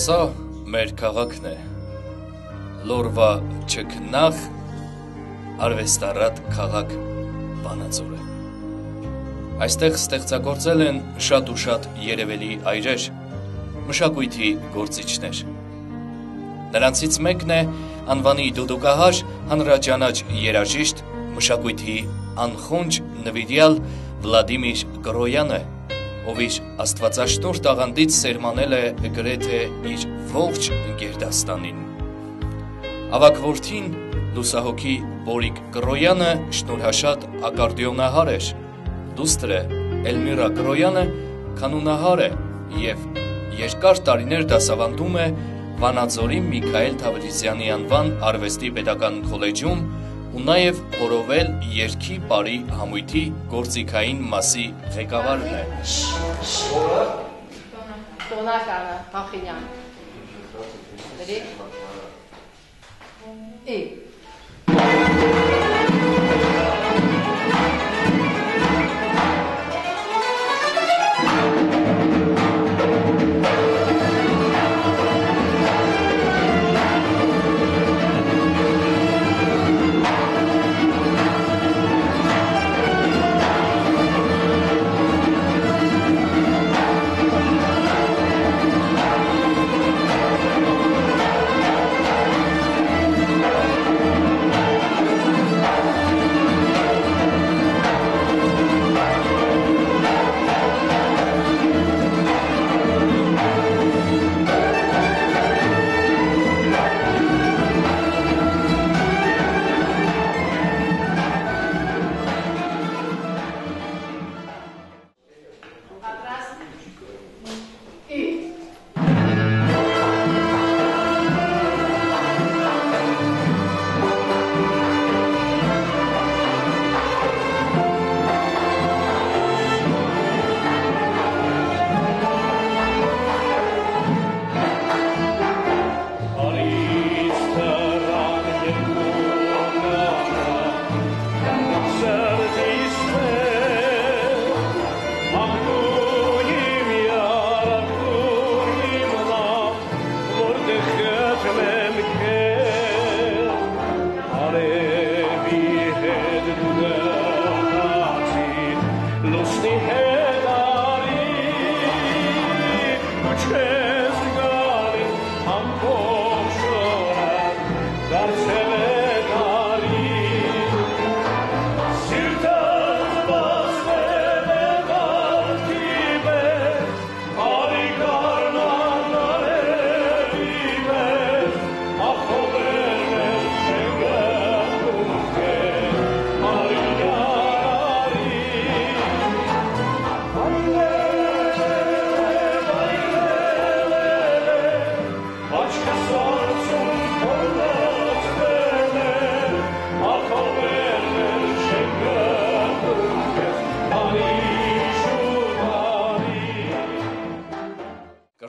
Սա մեր քաղաքն է։ Լորվա չքնախ արվեստարատ քաղաք Վանաձորը։ Այստեղ ստեղծագործել են շատ ու շատ երևելի այրեր, մշակույթի գործիչներ։ Նրանցից մեկն է անվանի դուդուկահար հանրաճանաչ երաժիշտ մշակույթի անխոնջ նվիրյալ Վլադիմիր Կրոյանը, ով իր աստվածաշնոր տաղանդից սերմանել է գրեթե իր ողջ գերդաստանին։ Ավակ որդին լուսահոգի Բորիկ Կրոյանը շնորհաշատ ակարդիոնահար էր, դուստրը Էլմիրա Կրոյանը կանոնահար է եւ երկար տարիներ դասավանդում է Վանաձորի Միքայել Թավրիզյանի անվան արվեստի պետական քոլեջում ու նաև Խորովել երկի բարի համույթի գործիքային մասի ղեկավարն է։ Տոնականը Փախինյան։ Դրի։ Է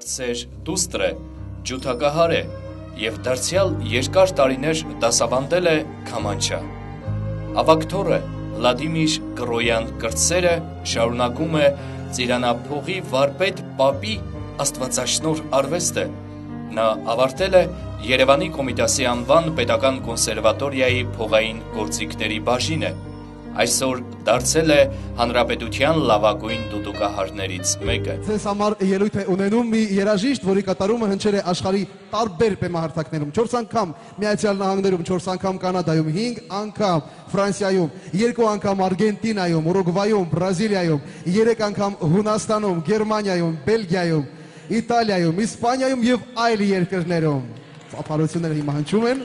Կրտսեր դուստրը ջութակահար է եւ դարձյալ երկար տարիներ դասավանդել է Քամանչա։ Ավակտորը Վլադիմիր Կրոյան կրտսերը շարունակում է Ծիրանափողի վարպետ Պապի աստվածաշնոր արվեստը։ Նա ավարտել է Երևանի Կոմիտասի անվան Պետական կոնսերվատորիայի փողային գործիքների բաժինը։ Այսօր դարձել է հանրապետության լավագույն դուդուկահարներից մեկը։ Ձեզ համար ելույթ է ունենում մի երաժիշտ, որի կատարումը հնչել է աշխարհի տարբեր բեմահարթակներում։ 4 անգամ Միացյալ Նահանգներում, 4 անգամ Կանադայում, 5 անգամ Ֆրանսիայում, 2 անգամ Արգենտինայում, Ուրուգվայում, Բրազիլիայում, 3 անգամ Հունաստանում, Գերմանիայում, Բելգիայում, Իտալիայում, Իսպանիայում եւ այլ երկրներում։ Ծափարությունները հիմա հնչում են։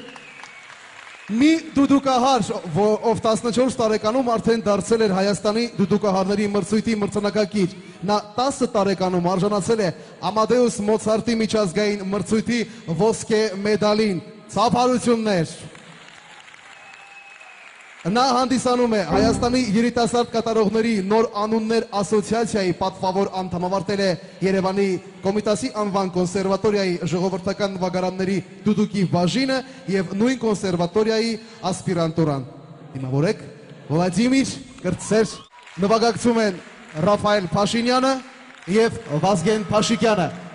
Մի դուդուկահար, ով 14 տարեկանում արդեն դարձել էր Հայաստանի դուդուկահարների մրցույթի մրցանակակիր։ Նա 10 տարեկանում արժանացել է Ամադեուս Մոցարտի միջազգային մրցույթի ոսկե մեդալին։ Ցափարություններ։ Նա հանդիսանում է Հայաստանի երիտասարդ կատարողների նոր անուններ ասոցիացիայի պատվավոր անդամ ավարտել է Երևանի Կոմիտասի անվան կոնսերվատորիայի ժողովրդական նվագարանների դուդուկի բաժինը եւ նույն կոնսերվատորիայի ասպիրանտուրան։ Դիմավորեք Վլադիմիր Կրծեր նվագակցում են Ռաֆայել Փաշինյանը եւ Վազգեն Փաշիկյանը։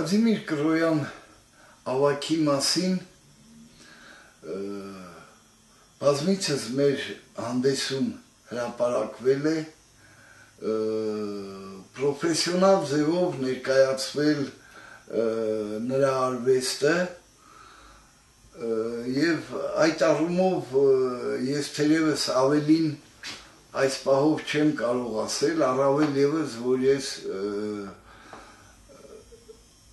Վլադիմիր Կրոյան ավակի մասին բազմիցս մեր հանդեսում հրապարակվել է պրոֆեսիոնալ ձևով ներկայացվել նրա արվեստը եւ այդ առումով ես թերևս ավելին այս պահով չեմ կարող ասել, առավել եւս որ ես ը,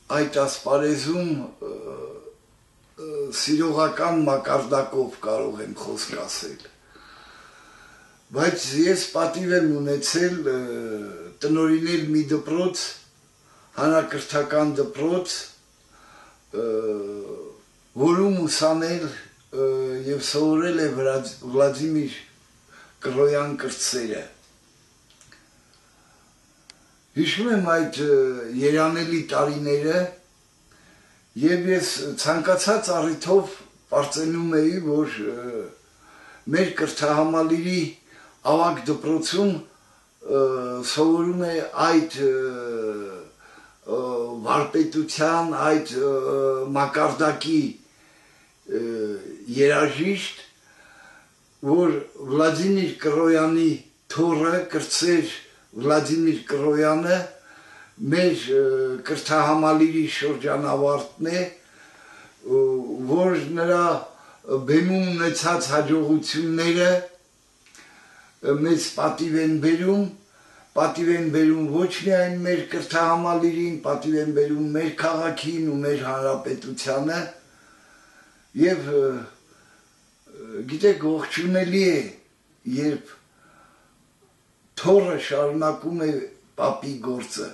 այդ ասպարեզում սիրողական մակարդակով կարող եմ խոսք ասել։ Բայց ես պատիվ եմ ունեցել տնորինել մի դպրոց, հանրակրթական դպրոց, որում ուսանել եւ սովորել է Վլադիմիր Կրոյան կրծերը։ Հիշում եմ այդ երանելի տարիները եւ ես ցանկացած առիթով բարձենում էի, որ մեր կրթահամալիրի ավակ դպրոցում սովորում է այդ վարպետության, այդ մակարդակի երաժիշտ, որ Վլադիմիր Կրոյանի թորը կրծեր Վլադիմիր Կրոյանը մեր կրթահամալիրի շրջանավարտն է, որ նրա բեմում ունեցած հաջողությունները ը, մեծ պատիվ են բերում, պատիվ են բերում ոչ միայն մեր կրթահամալիրին, պատիվ են բերում մեր քաղաքին ու մեր հանրապետությանը եւ գիտեք ողջունելի է երբ թորը շարունակում է պապի գործը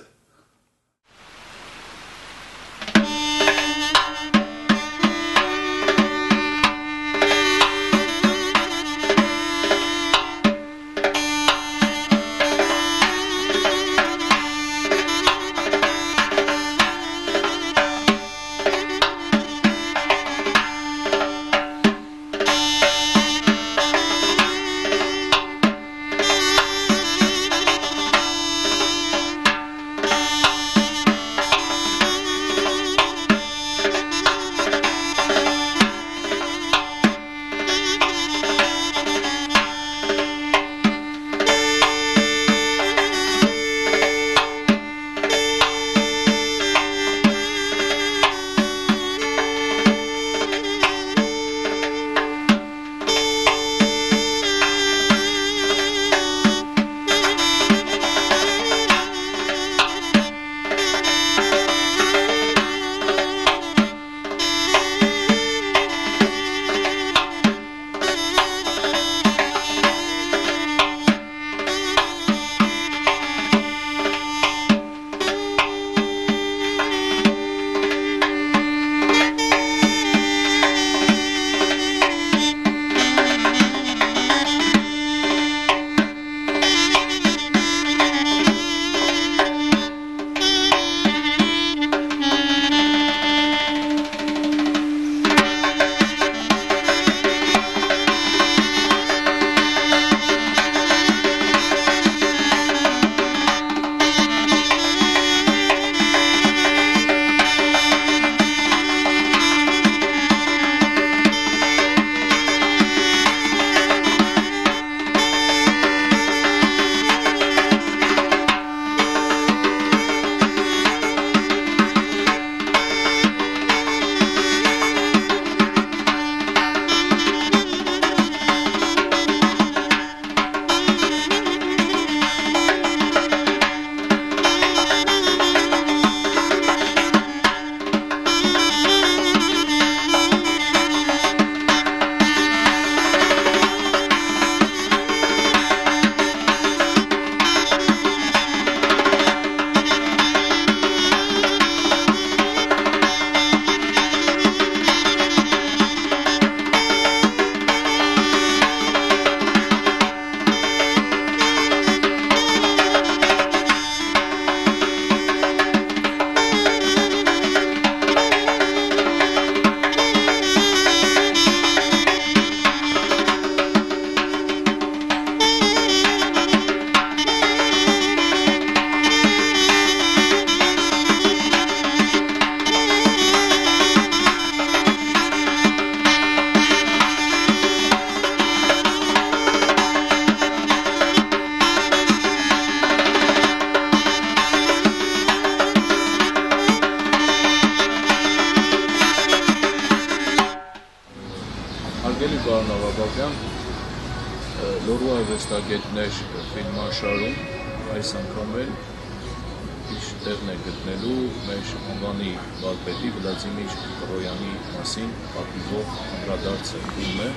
գտնելու մեր անվանի վարպետի Վլադիմիր Կրոյանի մասին պատմող անդրադարձը ֆիլմը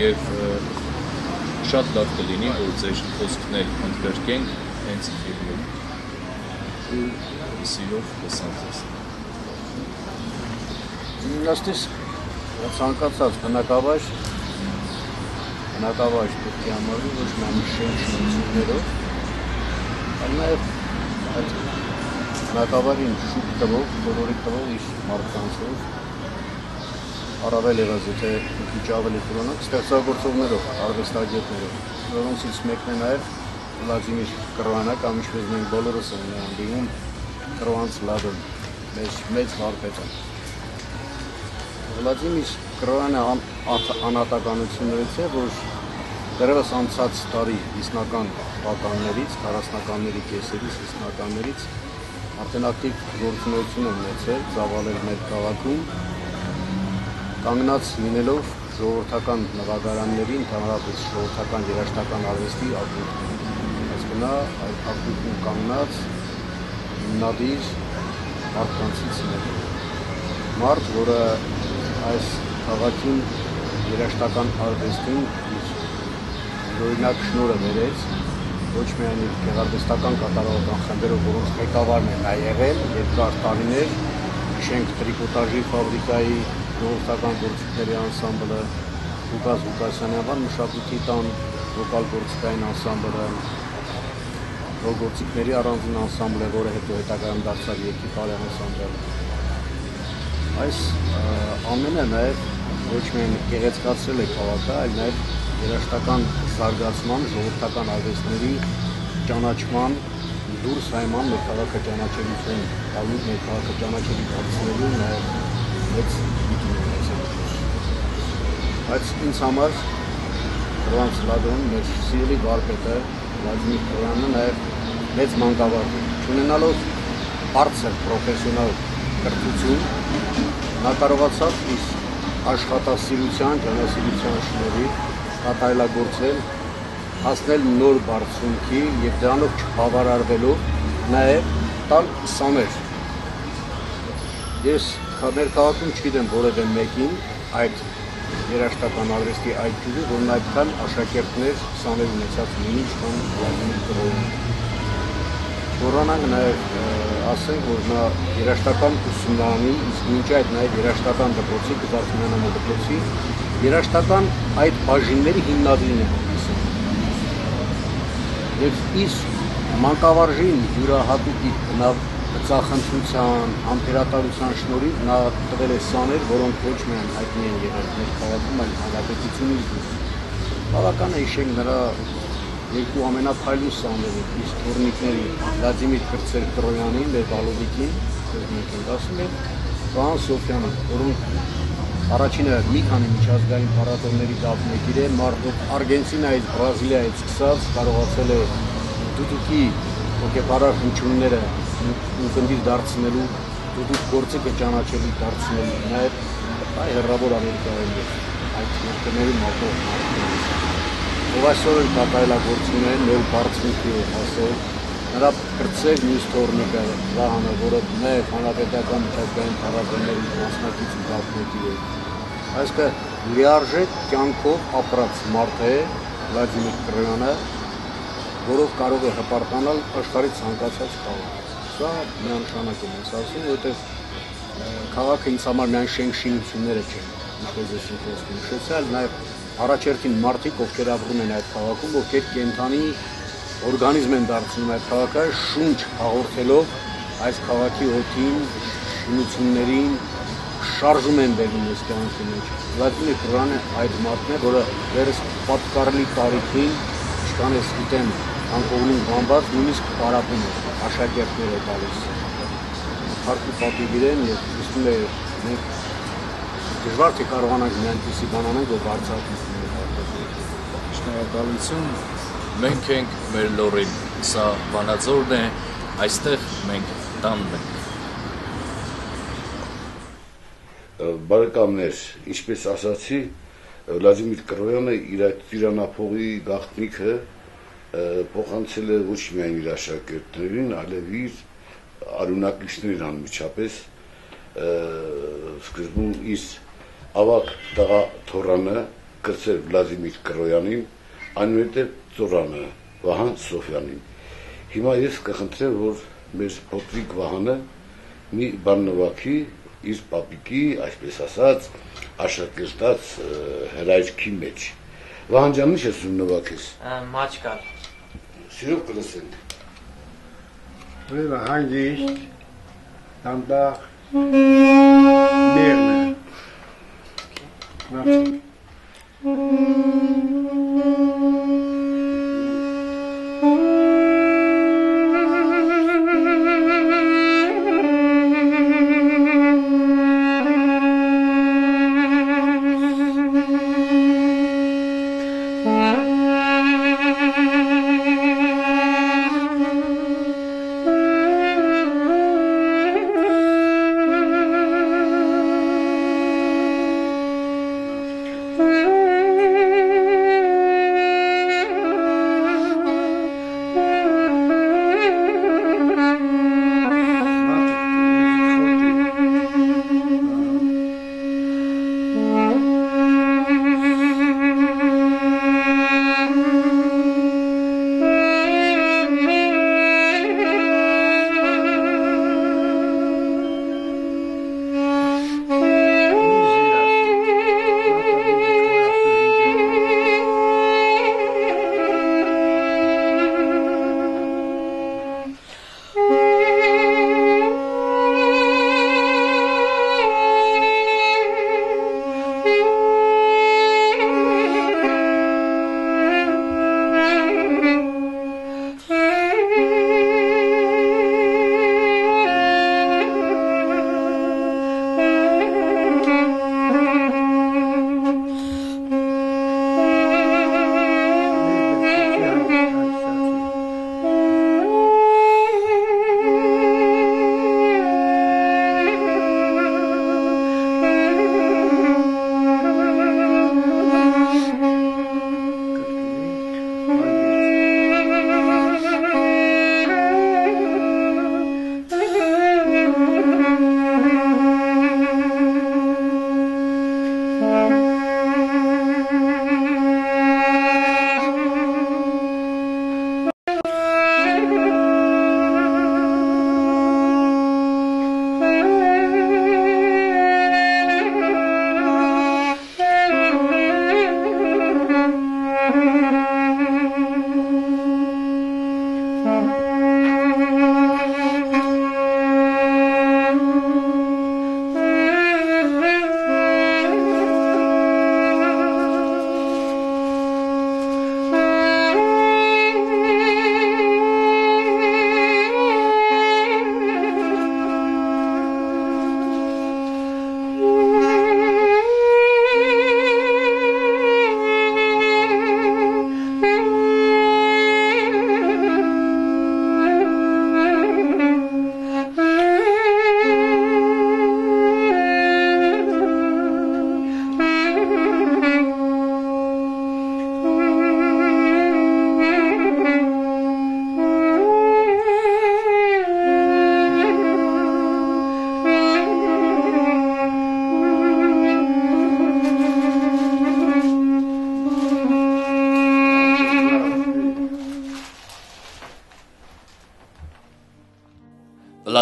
եւ շատ լավ կլինի որ ձեր խոսքներ ընդգրկենք հենց ֆիլմում ու սիրով լսանք ձեզ Նստիս ցանկացած բնակավար բնակավար պետք է համարվի ոչ միայն շենք շինություններով, այլ այդ բնակավարին շուտ տվող, բոլորի տվող իր մարդկանցով, առավել եղած եթե քիչ ավելի կրոնակ ստեղծագործողներով, արվեստագետներով, որոնցից մեկն է նաև Վլադիմիր Կրոյանը կամ ինչպես մենք բոլորս ենք հանդիպում Կրոյանց Լադոն, մեր մեծ վարպետը։ Վլադիմիր Կրոյանը անհատականություններից է, որ դեռևս անցած տարի իսնական պատաններից, 40-ականների կեսերից, իսնականներից արդեն ակտիվ գործունեություն ունեցել, ծավալել մեր քաղաքում, կանգնած լինելով ժողովրդական նվագարանների, ընդհանրապես ժողովրդական երաժշտական արվեստի ակտիվություն։ Այսինքն այդ ակտիվություն կանգնած հիմնադիր մարդկանցից մեկը։ Մարդ, որը այս քաղաքին երաշտական արվեստին իր օրինակ շնորհը վերեց ոչ միայն գեղարվեստական կատարողական խմբերով, որոնց ղեկավարն է նա եղել երկար տարիներ, հիշենք տրիկոտաժի ֆաբրիկայի ժողովրդական գործիքների անսամբլը, Լուկաս Լուկասյանի անվան մշակույթի տան վոկալ գործիքային անսամբլը, գործիքների առանձին անսամբլը, որը հետո հետագայում դարձավ երկի բարի անսամբլը այս ամենը նաև ոչ միայն գեղեցկացրել է քաղաքը, այլ նաև երաշտական զարգացման, ժողովրդական արվեստների ճանաչման, դուրս հայման մեր քաղաքը ճանաչելիություն տալու, մեր քաղաքը ճանաչելի դարձնելու նաև մեծ միտում ունեցել։ Բայց ինձ համար Ռոանց Լադոն, մեր սիրելի վարպետը, Վլադիմիր Կրոյանը նաև մեծ մանկավարժ է, ունենալով բարձր պրոֆեսիոնալ կրթություն նա կարողացավ իր աշխատասիրության, ջանասիրության շնորհիվ կատարելագործել հասնել նոր բարձունքի եւ դրանով չբավարարվելով նաեւ տալ սաներ։ Ես մեր քաղաքում չգիտեմ որևէ մեկին այդ երաշտական արվեստի այդ ջուրը, որն այդքան աշակերտներ սաներ ունեցած լինի, ինչքան Վլադիմիր Կրոյանը մոռանանք նաև ասենք, որ նա երաշտական ուսումնարանի, իսկ մինչ այդ նաև երաշտական դպրոցի, Գտարխանյանամա դպրոցի, երաշտական այդ բաժինների հիմնադիրն է հանդիսում։ Եվ իր մանկավարժին յուրահատուկ բնավ ծախնդրության, համբերատարության շնորհիվ նա տվել է սաներ, որոնք ոչ միայն հայտնի են եղել մեր քաղաքում, այլ հանրապետությունից դուրս։ Բավական է հիշենք նրա երկու ամենափայլուն սաները իր թորնիկների Վլադիմիր Կրծեր Կրոյանին, մեր Բալովիկին, մենք ենք ասում ենք, Վան Սոֆյանին, որոնք առաջինը մի քանի միջազգային փառատոների դափնեկիր է, մարդը Արգենտինայից, Բրազիլիայից սկսած կարողացել է դուդուկի հոգեբարար հնչյունները ունկնդիր դարձնելու, դուդուկ գործիքը ճանաչելու դարձնելու, նաև այ հեռավոր Ամերիկայում այդ երկրների մատող մարդկանց ով այսօր էլ կատարելագործում են նոր բարձունքի հասել նրա կրծեր մյուս թորնիկը Վահանը, որը մեր հանրապետական միջազգային փառատոների մասնակից գաղտնիքի է։ Այսինքն լիարժեք կյանքով ապրած մարդ է Վլադիմիր Կրոյանը, որով կարող է հպարտանալ աշխարհի ցանկացած քաղաք։ Սա միանշանակ եմ ասում, որովհետև քաղաքը ինձ համար միայն շենք շինությունները չեն, ինչպես ես ինքս նշեցի, այլ նաև առաջերտին մարդիկ, ովքեր ապրում են այդ քաղաքում, ովքեր կենթանի օրգանիզմ են դարձնում այդ քաղաքը, շունչ հաղորդելով այս քաղաքի օթին, շինություններին, շարժում են բերում այս կյանքի մեջ։ Վլադիմիր Կրանը այդ մարդն է, որը վերս պատկառելի տարիքին, ինչքան ես գիտեմ, անկողնին բամբած, նույնիսկ պարապում է, աշակերտներ է տալիս։ Փառքի պատիվ իրեն եւ իստում է մենք դժվար թե կարողանանք մի այնպիսի բան անենք, որ բարձրացնի Շնորհակալություն։ Մենք ենք մեր լորին, սա Վանաձորն է, այստեղ մենք տանն ենք։ Բարեկամներ, ինչպես ասացի, Վլադիմիր Կրոյանը իր այդ տիրանափողի գաղտնիքը փոխանցել է ոչ միայն իր աշակերտներին, այլև իր արունակիչներին անմիջապես սկզբում իր ավակ տղա Թորանը կրծեր Վլադիմիր Կրոյանին, այնուհետև Ծորանը Վահան Սոֆյանին։ Հիմա ես կխնդրեմ, որ մեր փոքրիկ Վահանը մի բան նվագի իր պապիկի, այսպես ասած, աշակերտած ը, հրայքի մեջ։ Վահան ջան, ի՞նչ ես ուզում նվագես։ Մաչկալ։ Սիրով կլսենք։ Ուրեմն հանգիստ, դանդաղ, ներն է։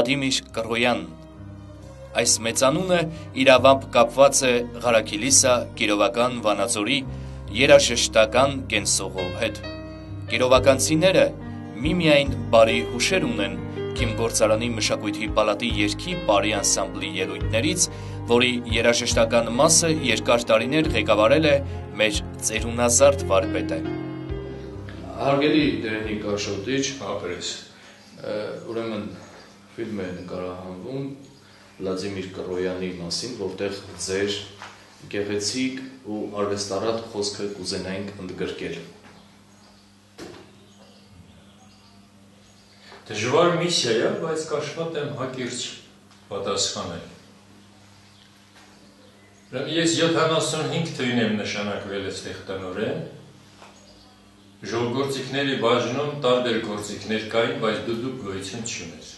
Վլադիմիր Կռոյան Այս մեծանունը իրավամբ կապված է Ղարաքիլիսա Կիրովական Վանաձորի երաշշտական կենսողու հետ։ Կիրովականցիները միմիայն բարի հուշեր ունեն Քիմ գործարանի մշակույթի պալատի երկի բարի անսամբլի ելույթներից, որի երաժշտական մասը երկար տարիներ ղեկավարել է մեր ծերունազարդ վարպետը։ Հարգելի Դերենիկ Աշոտիչ, ապրես։ Ուրեմն ֆիլմ է նկարահանվում Վլադիմիր Կռոյանի մասին, որտեղ ձեր գեղեցիկ ու արվեստարատ խոսքը կուզենայինք ընդգրկել։ Դժվար միսիա է, բայց կաշխատեմ հակիրճ պատասխանել։ Ես 75 թվին եմ նշանակվել այստեղ տնորեն։ Ժողովրդիկների բաժնում տարբեր գործիքներ կային, բայց դուդուկ գոյություն չուներ։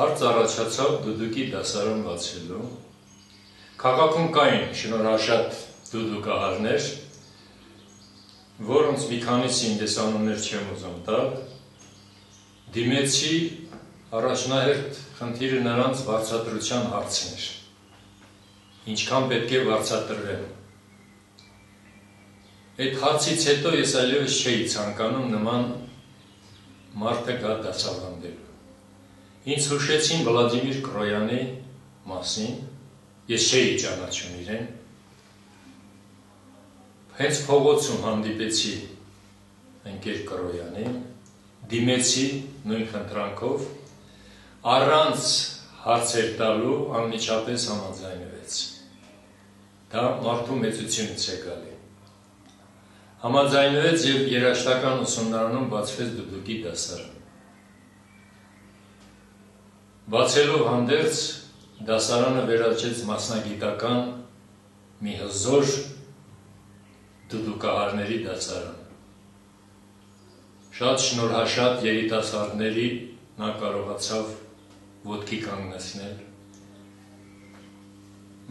Հարց առաջացավ դուդուկի դասարան բացելու։ Քաղաքում կային շնորհաշատ դուդուկահարներ, որոնց մի քանիսին դեսանուններ չեմ ուզում տալ, դիմեցի առաջնահերթ խնդիրը նրանց վարձատրության հարցն էր ինչքան պետք է վարձատրվեն։ Այդ հարցից հետո ես այլևս չէի ցանկանում նման մարդը գա դասավանդելու։ Ինձ հուշեցին Վլադիմիր Կրոյանի մասին, ես չէի ճանաչում իրեն։ Հենց փողոցում հանդիպեցի ընկեր Կրոյանին, դիմեցի նույն խնդրանքով, առանց հարցեր տալու անմիջապես համաձայնվեց դա մարդու մեծությունից է գալի։ Համաձայնվեց եւ երաշտական ուսումնարանում բացվեց դուդուկի դասարան։ Բացելով հանդերձ դասարանը վերաճեց մասնագիտական մի հզոր դուդուկահարների դասարան։ Շատ շնորհաշատ երիտասարդների նա կարողացավ ոտքի կանգնեցնել,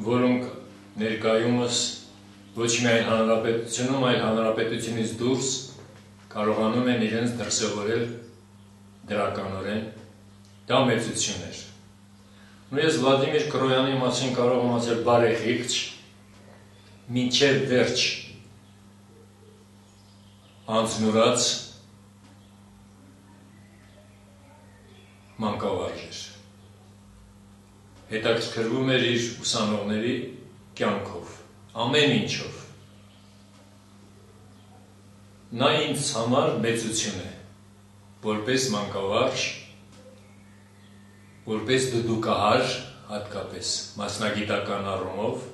որոնք ներկայումս ոչ միայն հանրապետությունում, այլ հանրապետությունից դուրս կարողանում են իրենց դրսևորել դրականորեն, դա մեծություն էր։ Ու ես Վլադիմիր Կրոյանի մասին կարող եմ ասել բարեխիղճ, մինչև վերջ անձնուրած մանկավարժ էր։ Հետաքրքրվում էր իր ուսանողների կյանքով, ամեն ինչով։ Նա ինձ համար մեծություն է, որպես մանկավարժ, որպես դդուկահար, հատկապես մասնագիտական առումով,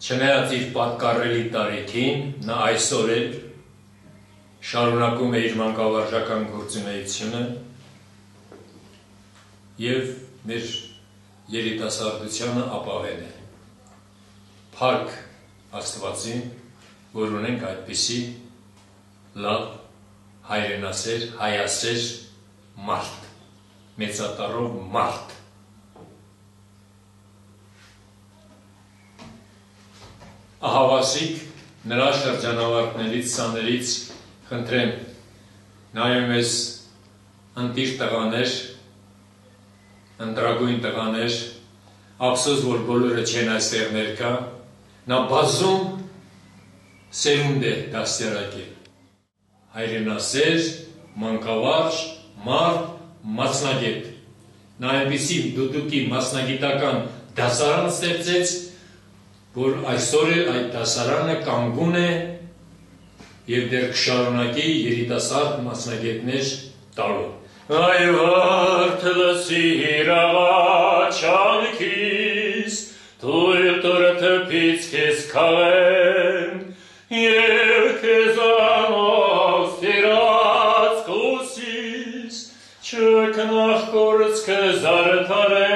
չնայած իր պատկառելի տարիքին, նա այսօր էլ շարունակում է իր մանկավարժական գործունեությունը եւ մեր երիտասարդությանը ապավեն է։ Փառք Աստվածին, որ ունենք այդպիսի լավ հայրենասեր, հայասեր մարդ, մեծատարով մարդ։ Ահավասիկ նրա շրջանավարտներից, սաներից խնդրեմ. Նայում ես ընտիր տղաներ, ընտրագույն տղաներ, ափսոս որ բոլորը չեն այստեղ ներկա, նա բազում սերունդ է դաստիարակել։ Հայրենասեր, մանկավարժ, մարդ, մասնագետ։ Նա այնպիսի դուդուկի մասնագիտական դասարան ստեղծեց, որ այսօր էլ այդ դասարանը կանգուն է եւ դեռ կշարունակի երիտասարդ մասնագետներ տալու։ Այվարդ լսիր աղաչանքիս, թույլ տորը թպից քեզ քաղեմ, և Zartare,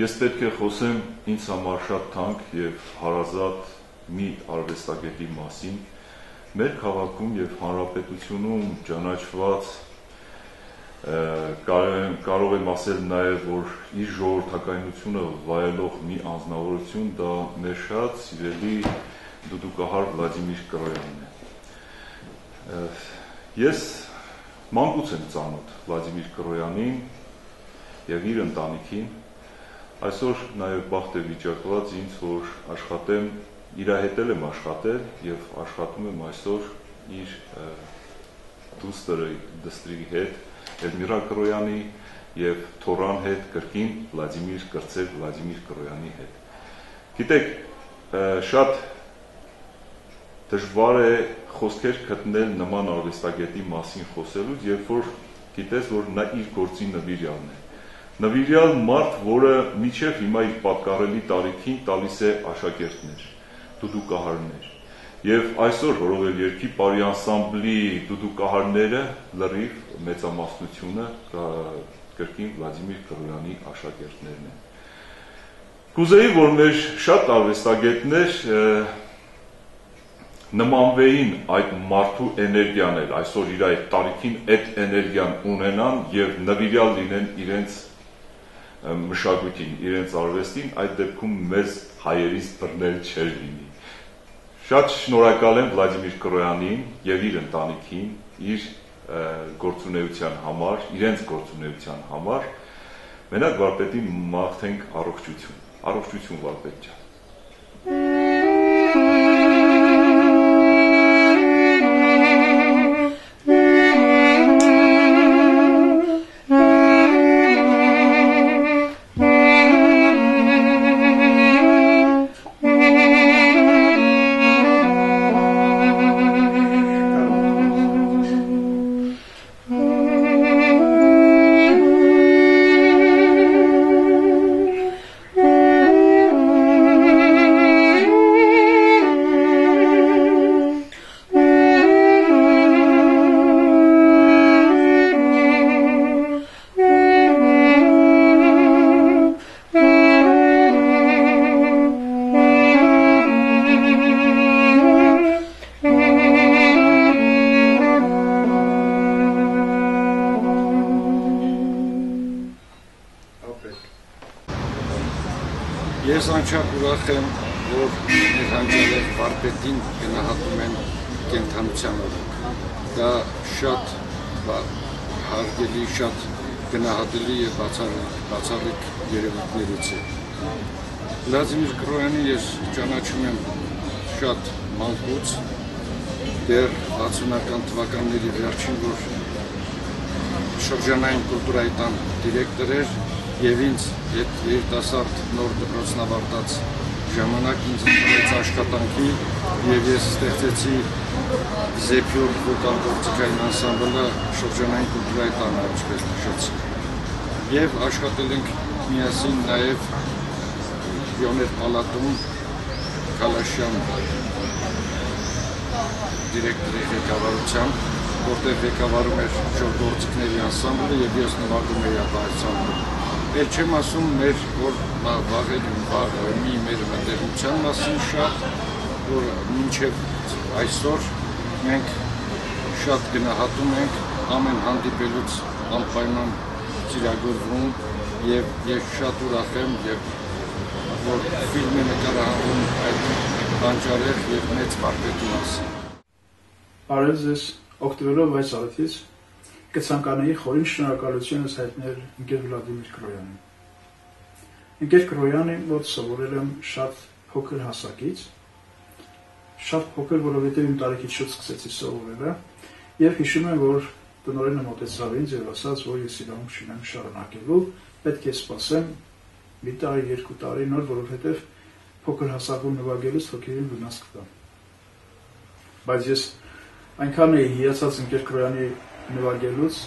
Ես պետք է խոսեմ ինձ համար շատ թանկ եւ հարազատ մի արվեստագետի մասին։ Մեր քաղաքում եւ հանրապետությունում ճանաչված կարող եմ ասել նաև, որ իր ժողովրդակայնությունը վայելող մի անznավորություն դա մեր շատ սիրելի դուդուկահար Վլադիմիր Կրոյանն է։ Ես մանկուց եմ ծանոթ Վլադիմիր Կրոյանին եւ իր ընտանիքին Այսօր նաև բախտ է վիճակված ինձ, որ աշխատեմ, իր հետել եմ աշխատել եւ աշխատում եմ այսօր իր դուստրը դստրի հետ Էլմիրա Կրոյանի եւ Թորան հետ կրկին Վլադիմիր կրծեր Վլադիմիր Կրոյանի հետ։ Գիտեք, շատ դժվար է խոսքեր գտնել նման արվեստագետի մասին խոսելուց, երբ որ գիտես, որ նա իր գործի նվիրյալն է։ Նվիրյալ մարդ, որը միջև հիմա իր պատկառելի տարիքին տալիս է աշակերտներ, դուդուկահարներ։ Եվ այսօր, որովհետև երկի բարի անսամբլի դուդուկահարները լրիվ մեծամասնությունը կրկին Վլադիմիր Կրոյանի աշակերտներն են։ Կուզեի, որ մեր շատ արվեստագետներ նմանվեին այդ մարդու էներգիան էլ, այսօր իր այդ տարիքին այդ էներգիան ունենան եւ նվիրյալ լինեն իրենց մշակույթին, իրենց արվեստին, այդ դեպքում մեզ հայերից բռնել չէր լինի։ Շատ շնորհակալ եմ Վլադիմիր Կրոյանին եւ իր ընտանիքին, իր գործունեության համար, իրենց գործունեության համար մենակ վարպետին մաղթենք առողջություն։ Առողջություն վարպետ ջան։ Վլադիմիր Կրոյանի ես ճանաչում եմ շատ մանկուց, դեռ 60-ական թվականների վերջին, որ շրջանային կուլտուրայի տան դիրեկտոր էր եւ ինձ այդ երիտասարդ նոր դպրոցն ավարտած ժամանակ ինձ ընտրեց աշխատանքի եւ ես ստեղծեցի Զեփյուր վոկալ-գործիքային անսամբլը շրջանային կուլտուրայի տանը, ինչպես նշեցի։ Եվ աշխատել ենք միասին նաեւ Պիոներ պալատում Կալաշյան դիրեկտորի ղեկավարությամբ, որտեղ ղեկավարում էր շրջգործիքների անսամբլը եւ ես նվագում էի այդ անսամբլում Էլ չեմ ասում մեր որ վաղերի մի մեր մտերմության մասին շատ, որ մինչև այսօր մենք շատ գնահատում ենք ամեն հանդիպելուց անպայման ծիրագորվում եւ ես շատ ուրախ եմ եւ որ ֆիլմը նկարահանվում այդ բանջարեղ եւ մեծ վարպետի մասին։ Բարև ձեզ, օգտվելով այս առիթից կցանկանայի խորին շնորհակալությունս հայտնել ընկեր Վլադիմիր Կրոյանին։ Ընկեր Կրոյանի մոտ սովորել եմ շատ փոքր հասակից, շատ փոքր, որովհետև իմ տարիքից շուտ սկսեցի սովորելը, եւ հիշում եմ, որ տնօրենը մոտեցավ ինձ եւ ասաց, որ ես իրավունք չունեմ շարունակելու, պետք է սպասեմ մի տարի, երկու տարի նոր, որովհետև փոքր հասակում նվագելուց հոգեին վնաս կտա։ Բայց ես այնքան էի հիացած ընկեր Կրոյանի նվագելուց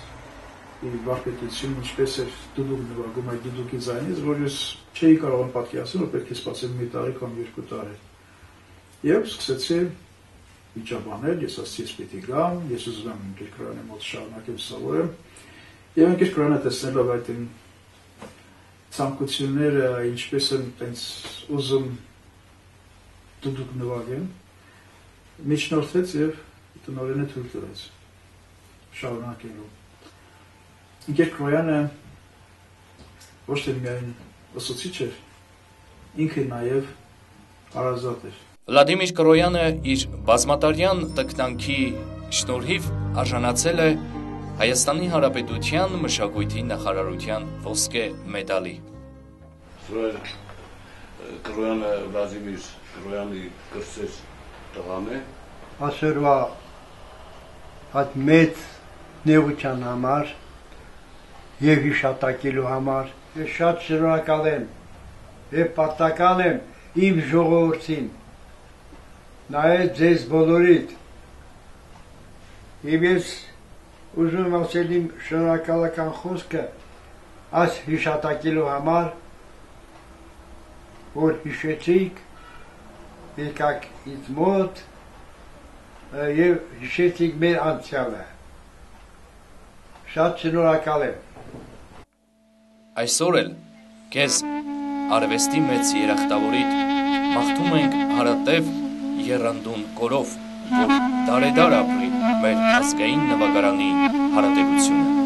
իր վարպետություն ինչպես էր դուդուկ նվագում այդ դուդուկի ձայնից, որ ես չէի կարող պատկերացնել, որ պետք է սպասեմ մի տարի կամ երկու տարի։ Եվ սկսեցի վիճաբանել, ես ասացի, ես է գամ, ես ուզում եմ Ընկերկրյանի մոտ շարունակեմ սովորեմ։ Եվ Ընկերկրյանը տեսնելով այդ ցանկությունները, ինչպես են տենց ուզում դուդուկ նվագեն, միջնորդեց եւ տնօրենը թույլ տվեց շարունակելու։ Ինքեր Կրոյանը ոչ թե միայն ուսուցիչ էր, ինքը նաև հարազատ էր։ Վլադիմիր Կրոյանը իր բազմատարյան տկտանքի շնորհիվ արժանացել է Հայաստանի Հանրապետության մշակույթի նախարարության ոսկե մեդալի։ Սուրել Կրոյանը Վլադիմիր Կրոյանի կրսեր տղան է։ Այսօրվա այդ մեծ նեղության համար եւ հիշատակելու համար։ Ես շատ շնորհակալ եմ եւ պատական եմ իմ ժողովրդին։ Նայե ձեզ բոլորիդ։ Եվ ես ուզում եմ ասել իմ շնորհակալական խոսքը այս հիշատակելու համար, որ հիշեցիք, եկաք ինձ մոտ եւ հիշեցիք մեր անցյալը։ Շատ շնորհակալ եմ։ Այսօր էլ քեզ արվեստի մեծ երախտավորիդ մաղթում ենք հարատև երանդուն կորով, որ դարեդար ապրի մեր ազգային նվագարանի հարատևությունը։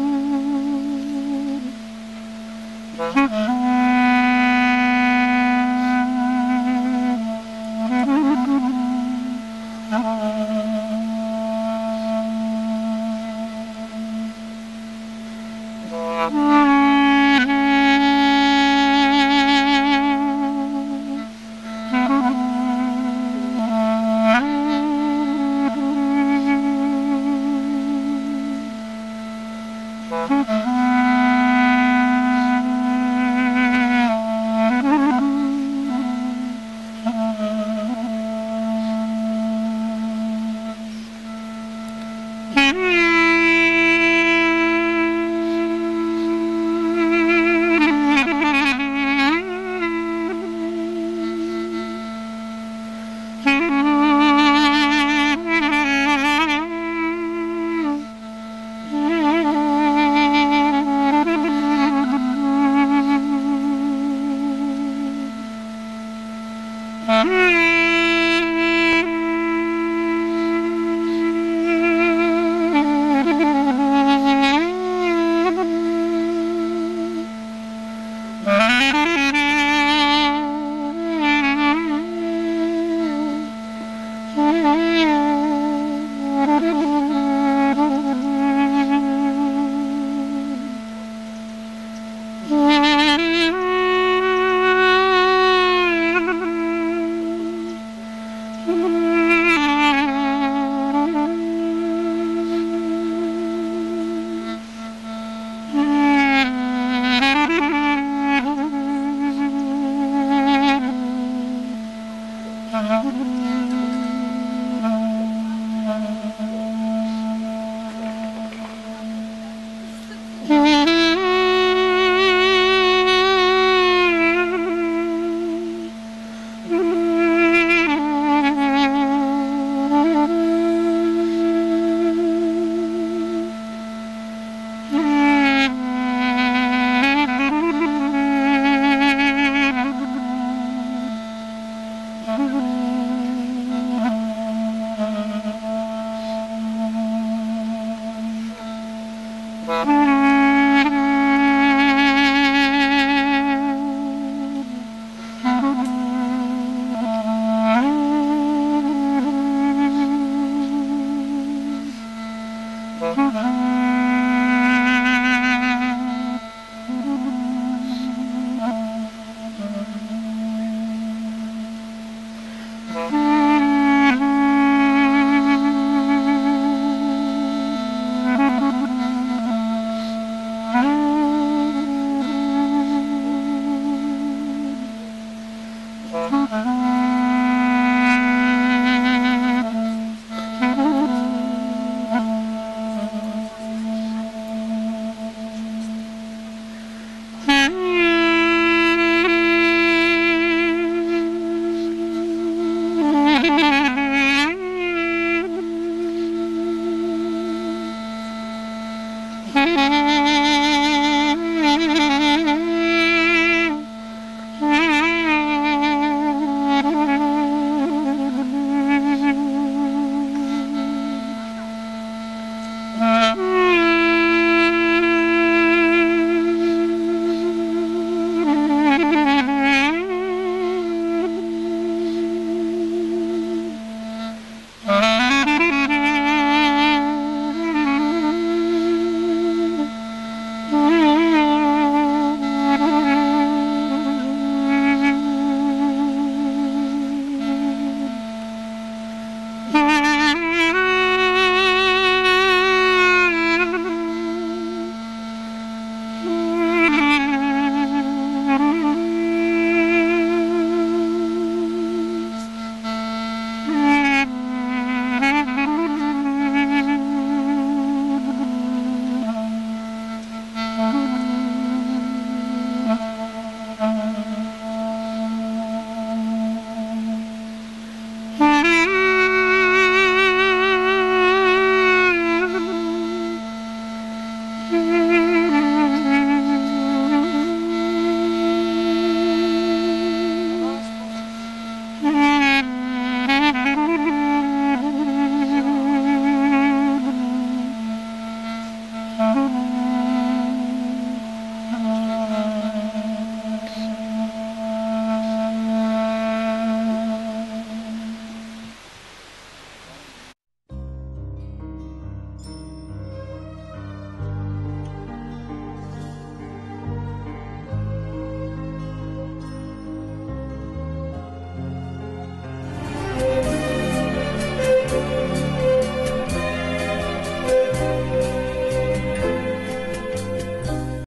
Mm-hmm.